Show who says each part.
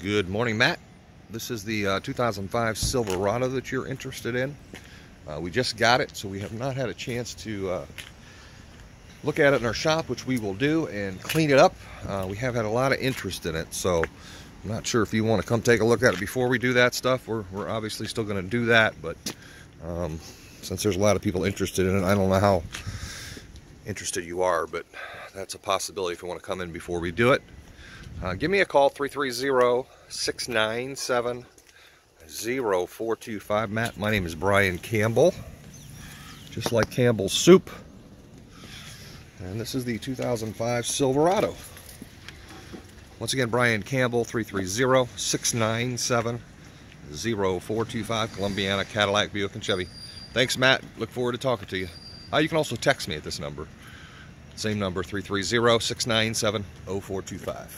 Speaker 1: Good morning, Matt. This is the uh, 2005 Silverado that you're interested in. Uh, we just got it, so we have not had a chance to uh, look at it in our shop, which we will do, and clean it up. Uh, we have had a lot of interest in it, so I'm not sure if you want to come take a look at it before we do that stuff. We're, we're obviously still going to do that, but um, since there's a lot of people interested in it, I don't know how interested you are, but that's a possibility if you want to come in before we do it. Uh, give me a call, 330-697-0425. Matt, my name is Brian Campbell, just like Campbell's Soup. And this is the 2005 Silverado. Once again, Brian Campbell, 330-697-0425, Columbiana, Cadillac, Buick, and Chevy. Thanks, Matt. Look forward to talking to you. Uh, you can also text me at this number. Same number, 330-697-0425.